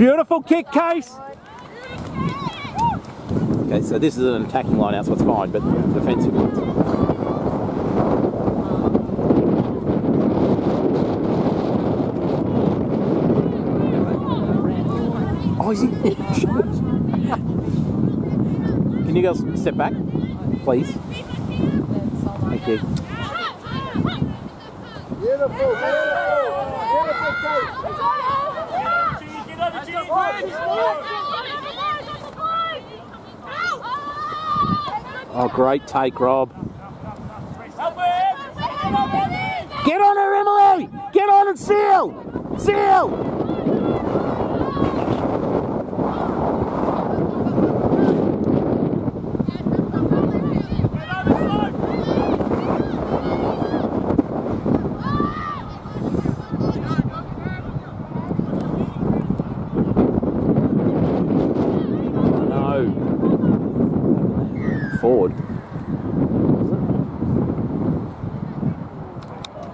Beautiful kick, Case. Okay, so this is an attacking line out, so it's fine, but defensive lines. Oh, is he? Can you guys step back, please? Thank you. Beautiful, beautiful, beautiful, Oh, great take, Rob. Get on her, Emily! Get on and seal! Seal! Oh, no. Forward.